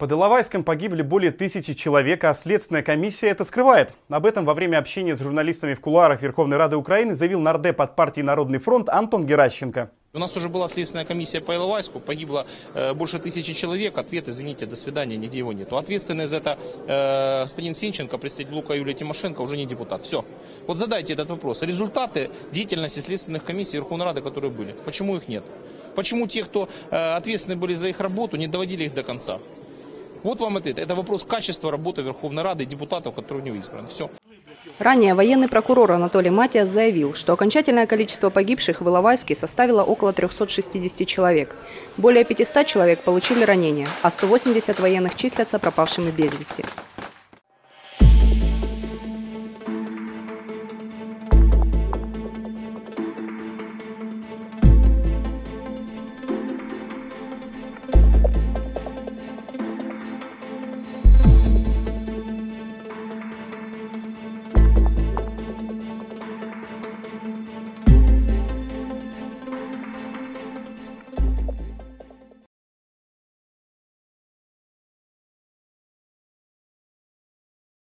Под Иловайском погибли более тысячи человек, а Следственная комиссия это скрывает. Об этом во время общения с журналистами в кулуарах Верховной Рады Украины заявил нардеп от партии «Народный фронт» Антон Геращенко. У нас уже была следственная комиссия по Иловайску, погибло э, больше тысячи человек. Ответ, извините, до свидания, нигде его нету. Ответственный за это э, господин Сенченко, представитель Лука Юлия Тимошенко, уже не депутат. Все. Вот задайте этот вопрос. Результаты деятельности следственных комиссий Верховной Рады, которые были. Почему их нет? Почему те, кто э, ответственны были за их работу, не доводили их до конца? Вот вам ответ. Это вопрос качества работы Верховной Рады и депутатов, которые у него избраны. Все. Ранее военный прокурор Анатолий Матиас заявил, что окончательное количество погибших в Иловайске составило около 360 человек. Более 500 человек получили ранения, а 180 военных числятся пропавшими без вести.